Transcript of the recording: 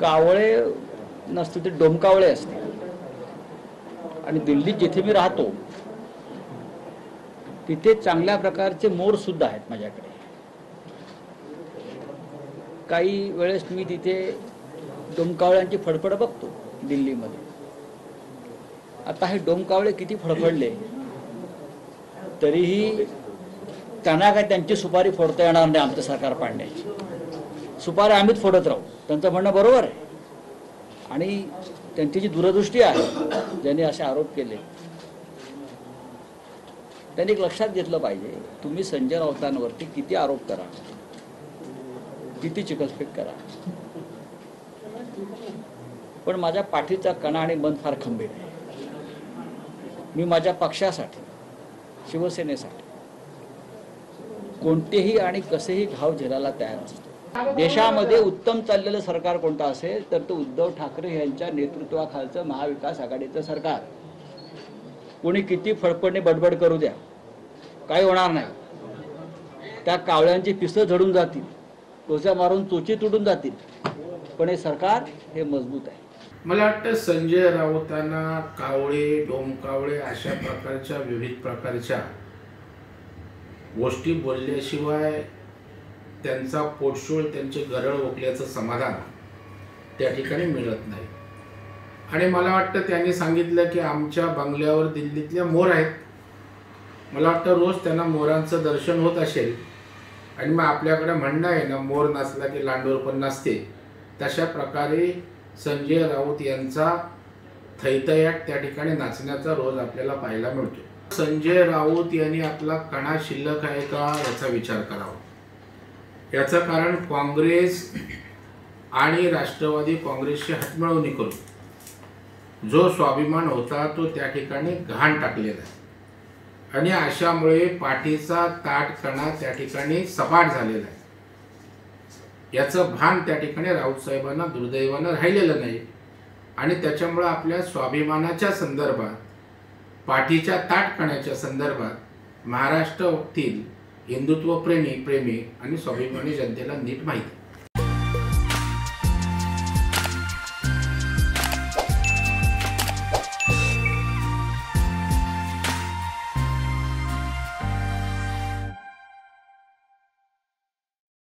कावळे नसते ते डोमकावळे असते आणि दिल्लीत जिथे मी राहतो तिथे चांगल्या प्रकारचे मोर सुद्धा आहेत माझ्याकडे. काही वेळेस मी तिथे डोमकावळ्यांची फडफड बघतो दिल्लीमध्ये. आता हे डोमकावळे किती फडफडले तरीही त्यांना काय त्यांची सुपारी फोडता येणार नाही आमचं सरकार पाडण्याची. सुपारी आम्हीच फोडत राहू. त्यांचं म्हणणं बरोबर आहे. आणि त्यांची जी दूरदृष्टी आहे ज्यांनी असे आरोप केले त्यांनी एक लक्षात घेतलं पाहिजे तुम्ही संजय राऊतांवरती किती आरोप करा किती चिकलफेक करा. पण माझ्या पाठीचा कणा आणि मन फार खंबीर आहे. मी माझ्या पक्षासाठी शिवसेनेसाठी कोणतेही आणि कसेही घाव झेलायला तयार असतो देशामध्ये उत्तम चाललेलं सरकार कोणतं असेल तर तो उद्धव ठाकरे यांच्या नेतृत्वाखालचं महाविकास आघाडीचं सरकार. कोणी किती फडफडणे बडबड करू द्या. काही होणार नाही. त्या कावळ्यांची पिसं झडून जातील. टोच्या मारून चोची तुटून जातील. पण हे सरकार हे मजबूत आहे. मला वाटतं संजय राऊतांना कावळे डोमकावळे अशा प्रकारच्या विविध प्रकारच्या गोष्टी बोलल्याशिवाय त्यांचा पोटशोळ त्यांचे गरळ ओकल्याचं समाधान त्या ठिकाणी मिळत नाही. आणि मला वाटतं त्यांनी सांगितलं की आमच्या बंगल्यावर दिल्लीतल्या मोर आहेत. मला वाटतं रोज त्यांना मोरांचं दर्शन होत असेल. आणि मग आपल्याकडे म्हणणं आहे ना मोर नाचला की लांडोर पण नाचते तशा प्रकारे संजय राऊत यांचा थैतयाट त्या ठिकाणी नाचण्याचा रोज आपल्याला पाहायला मिळतो. संजय राऊत यांनी आपला कणा शिल्लक आहे का याचा विचार करावा. याचं कारण काँग्रेस आणि राष्ट्रवादी काँग्रेसची हातमिळवणी करून जो स्वाभिमान होता तो त्या ठिकाणी घाण टाकलेला आहे. आणि अशामुळे पाठीचा ताटकणा त्या ठिकाणी सपाट झालेला आहे. याचं भान त्या ठिकाणी राऊत साहेबांना दुर्दैवानं राहिलेलं नाही. आणि त्याच्यामुळं आपल्या स्वाभिमानाच्या संदर्भात पाठीच्या ताटकण्याच्या संदर्भात महाराष्ट्रातील हिंदुत्व प्रेमी प्रेमी आणि स्वाभिमानी जनतेला नीट माहीत.